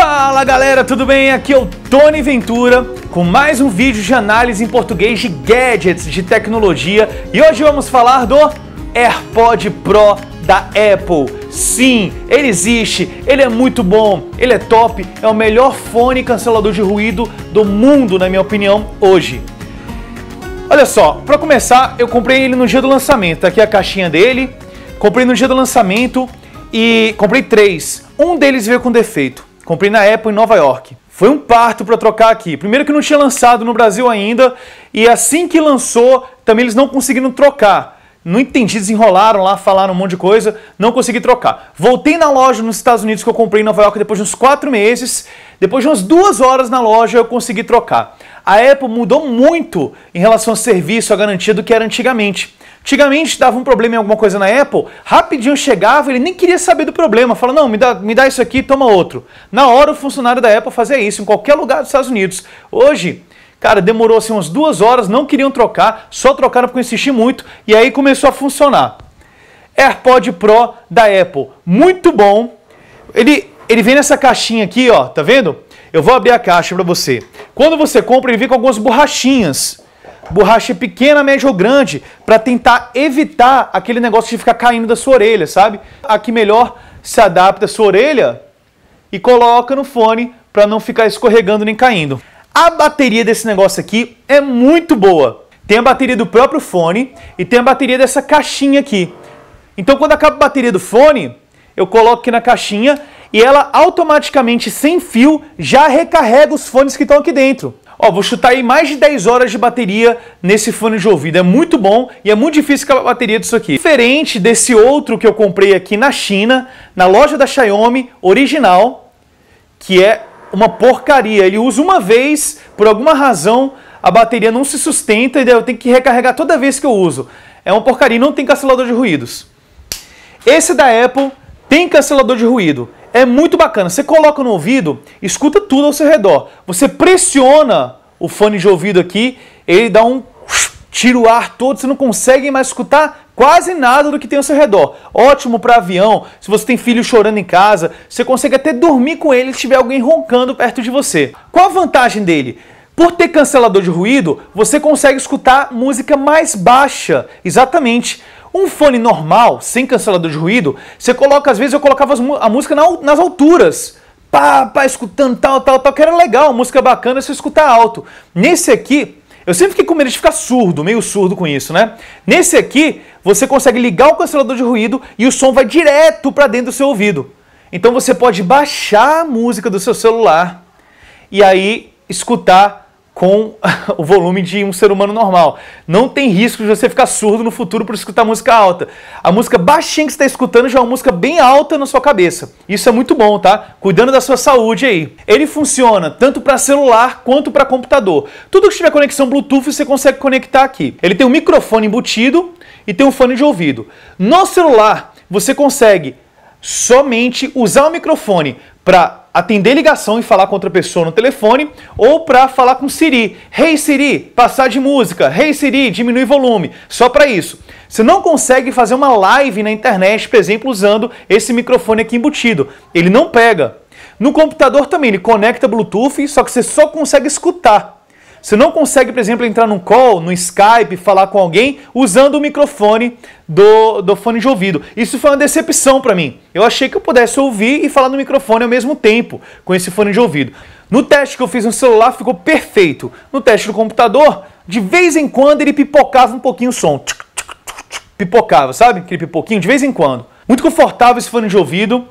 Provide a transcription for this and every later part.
Fala galera, tudo bem? Aqui é o Tony Ventura com mais um vídeo de análise em português de gadgets de tecnologia e hoje vamos falar do AirPod Pro da Apple. Sim, ele existe, ele é muito bom, ele é top, é o melhor fone cancelador de ruído do mundo, na minha opinião, hoje. Olha só, para começar, eu comprei ele no dia do lançamento. Aqui é a caixinha dele. Comprei no dia do lançamento e comprei três. Um deles veio com defeito. Comprei na Apple em Nova York. Foi um parto para trocar aqui. Primeiro que não tinha lançado no Brasil ainda e assim que lançou, também eles não conseguiram trocar. Não entendi, desenrolaram lá, falaram um monte de coisa, não consegui trocar. Voltei na loja nos Estados Unidos que eu comprei em Nova York depois de uns quatro meses. Depois de umas duas horas na loja eu consegui trocar. A Apple mudou muito em relação ao serviço, a garantia do que era antigamente. Antigamente dava um problema em alguma coisa na Apple, rapidinho chegava, ele nem queria saber do problema, fala: "Não, me dá, me dá isso aqui, toma outro". Na hora o funcionário da Apple fazia isso em qualquer lugar dos Estados Unidos. Hoje Cara, demorou assim umas duas horas, não queriam trocar, só trocaram porque eu insisti muito e aí começou a funcionar. AirPod Pro da Apple, muito bom. Ele, ele vem nessa caixinha aqui, ó, tá vendo? Eu vou abrir a caixa para você. Quando você compra, ele vem com algumas borrachinhas. Borracha pequena, média ou grande, para tentar evitar aquele negócio de ficar caindo da sua orelha, sabe? Aqui melhor se adapta a sua orelha e coloca no fone para não ficar escorregando nem caindo. A bateria desse negócio aqui é muito boa. Tem a bateria do próprio fone e tem a bateria dessa caixinha aqui. Então quando acaba a bateria do fone, eu coloco aqui na caixinha e ela automaticamente, sem fio, já recarrega os fones que estão aqui dentro. Ó, vou chutar aí mais de 10 horas de bateria nesse fone de ouvido. É muito bom e é muito difícil com a bateria disso aqui. Diferente desse outro que eu comprei aqui na China, na loja da Xiaomi original, que é uma porcaria. Ele usa uma vez, por alguma razão, a bateria não se sustenta e eu tenho que recarregar toda vez que eu uso. É uma porcaria, não tem cancelador de ruídos. Esse da Apple tem cancelador de ruído. É muito bacana. Você coloca no ouvido, escuta tudo ao seu redor. Você pressiona o fone de ouvido aqui, ele dá um tira o ar todo, você não consegue mais escutar quase nada do que tem ao seu redor. Ótimo para avião, se você tem filho chorando em casa, você consegue até dormir com ele se tiver alguém roncando perto de você. Qual a vantagem dele? Por ter cancelador de ruído, você consegue escutar música mais baixa. Exatamente. Um fone normal, sem cancelador de ruído, você coloca, às vezes eu colocava a música nas alturas. Pá, pá, escutando tal, tal, tal, que era legal, música bacana se escutar alto. Nesse aqui, eu sempre fiquei com medo de ficar surdo, meio surdo com isso, né? Nesse aqui, você consegue ligar o cancelador de ruído e o som vai direto para dentro do seu ouvido. Então você pode baixar a música do seu celular e aí escutar com o volume de um ser humano normal. Não tem risco de você ficar surdo no futuro por escutar música alta. A música baixinha que você está escutando já é uma música bem alta na sua cabeça. Isso é muito bom, tá? Cuidando da sua saúde aí. Ele funciona tanto para celular quanto para computador. Tudo que tiver conexão Bluetooth você consegue conectar aqui. Ele tem um microfone embutido e tem um fone de ouvido. No celular você consegue somente usar o microfone para atender ligação e falar com outra pessoa no telefone ou para falar com Siri. Hey Siri, passar de música. Hey Siri, diminui volume. Só para isso. Você não consegue fazer uma live na internet, por exemplo, usando esse microfone aqui embutido. Ele não pega. No computador também, ele conecta Bluetooth, só que você só consegue escutar. Você não consegue, por exemplo, entrar num call, no Skype, falar com alguém usando o microfone do, do fone de ouvido. Isso foi uma decepção para mim. Eu achei que eu pudesse ouvir e falar no microfone ao mesmo tempo com esse fone de ouvido. No teste que eu fiz no celular ficou perfeito. No teste do computador, de vez em quando ele pipocava um pouquinho o som. Pipocava, sabe? Aquele pipoquinho, de vez em quando. Muito confortável esse fone de ouvido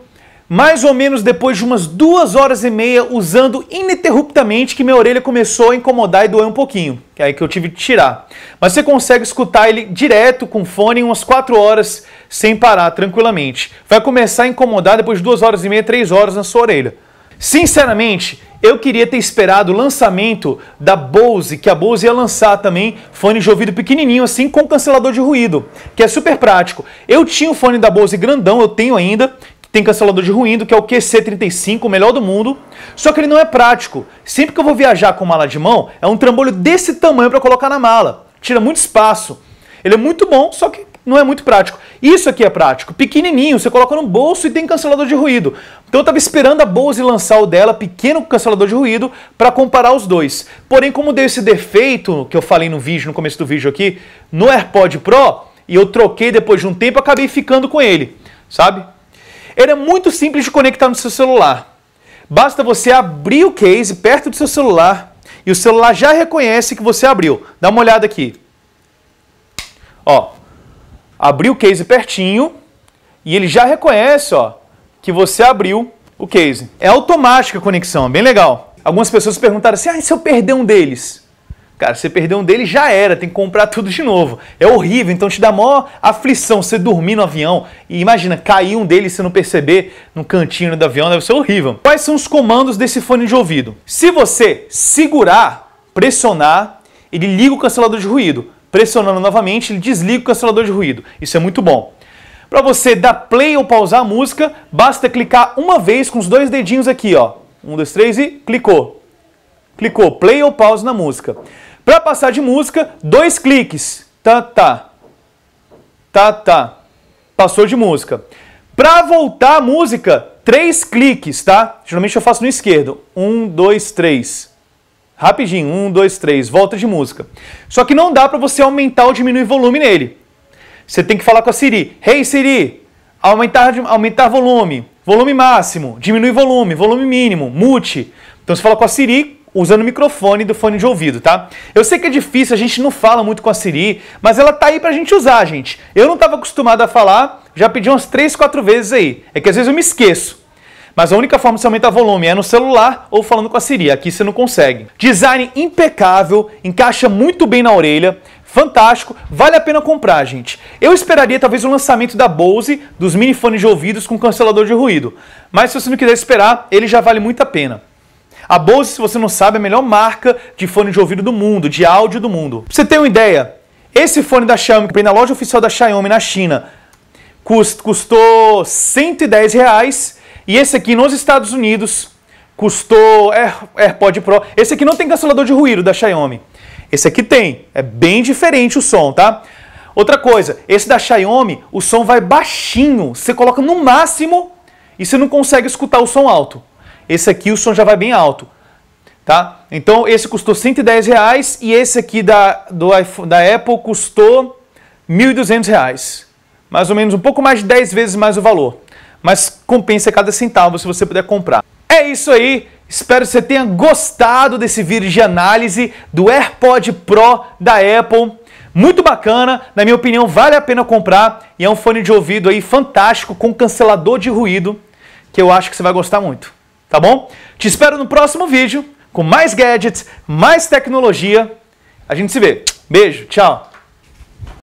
mais ou menos depois de umas duas horas e meia usando ininterruptamente que minha orelha começou a incomodar e doer um pouquinho, que é aí que eu tive que tirar. Mas você consegue escutar ele direto com fone umas quatro horas sem parar, tranquilamente. Vai começar a incomodar depois de duas horas e meia, três horas na sua orelha. Sinceramente, eu queria ter esperado o lançamento da Bose, que a Bose ia lançar também fone de ouvido pequenininho assim com cancelador de ruído, que é super prático. Eu tinha o fone da Bose grandão, eu tenho ainda, tem cancelador de ruído, que é o QC35, o melhor do mundo. Só que ele não é prático. Sempre que eu vou viajar com mala de mão, é um trambolho desse tamanho para colocar na mala. Tira muito espaço. Ele é muito bom, só que não é muito prático. Isso aqui é prático, pequenininho, você coloca no bolso e tem cancelador de ruído. Então eu estava esperando a Bose lançar o dela, pequeno cancelador de ruído, para comparar os dois. Porém, como deu esse defeito que eu falei no vídeo, no começo do vídeo aqui, no AirPod Pro, e eu troquei depois de um tempo, acabei ficando com ele, sabe? Ele é muito simples de conectar no seu celular. Basta você abrir o case perto do seu celular e o celular já reconhece que você abriu. Dá uma olhada aqui. Ó, abri o case pertinho e ele já reconhece, ó, que você abriu o case. É automática a conexão, é bem legal. Algumas pessoas perguntaram assim: ah, e se eu perder um deles? Cara, você perdeu um deles já era, tem que comprar tudo de novo. É horrível, então te dá maior aflição você dormir no avião e imagina, cair um deles e você não perceber no cantinho do avião, deve ser horrível. Quais são os comandos desse fone de ouvido? Se você segurar, pressionar, ele liga o cancelador de ruído. Pressionando novamente, ele desliga o cancelador de ruído. Isso é muito bom. Para você dar play ou pausar a música, basta clicar uma vez com os dois dedinhos aqui, ó. Um, dois, três e clicou. Clicou, play ou pause na música. Para passar de música, dois cliques. Tá, tá. Tá, tá. Passou de música. Para voltar a música, três cliques, tá? Geralmente eu faço no esquerdo. Um, dois, três. Rapidinho, um, dois, três, volta de música. Só que não dá para você aumentar ou diminuir volume nele. Você tem que falar com a Siri. Hey Siri, aumentar, aumentar volume, volume máximo, diminui volume, volume mínimo, mute. Então você fala com a Siri usando o microfone do fone de ouvido, tá? Eu sei que é difícil, a gente não fala muito com a Siri, mas ela tá aí pra gente usar, gente. Eu não estava acostumado a falar, já pedi umas 3, 4 vezes aí. É que às vezes eu me esqueço. Mas a única forma de você aumentar volume é no celular ou falando com a Siri. Aqui você não consegue. Design impecável, encaixa muito bem na orelha. Fantástico, vale a pena comprar, gente. Eu esperaria talvez o lançamento da Bose dos mini fones de ouvidos com cancelador de ruído. Mas se você não quiser esperar, ele já vale muito a pena. A Bose, se você não sabe, é a melhor marca de fone de ouvido do mundo, de áudio do mundo. Pra você ter uma ideia, esse fone da Xiaomi, que vem na loja oficial da Xiaomi na China, custou 110 reais. E esse aqui nos Estados Unidos custou Air, AirPod Pro. Esse aqui não tem cancelador de ruído da Xiaomi. Esse aqui tem. É bem diferente o som, tá? Outra coisa, esse da Xiaomi, o som vai baixinho. Você coloca no máximo e você não consegue escutar o som alto. Esse aqui o som já vai bem alto. Tá? Então esse custou 110 reais e esse aqui da, do iPhone, da Apple custou 1.200 reais. Mais ou menos um pouco mais de 10 vezes mais o valor. Mas compensa cada centavo se você puder comprar. É isso aí. Espero que você tenha gostado desse vídeo de análise do AirPod Pro da Apple. Muito bacana, na minha opinião, vale a pena comprar e é um fone de ouvido aí fantástico com cancelador de ruído que eu acho que você vai gostar muito tá bom? Te espero no próximo vídeo com mais gadgets, mais tecnologia. A gente se vê. Beijo, tchau.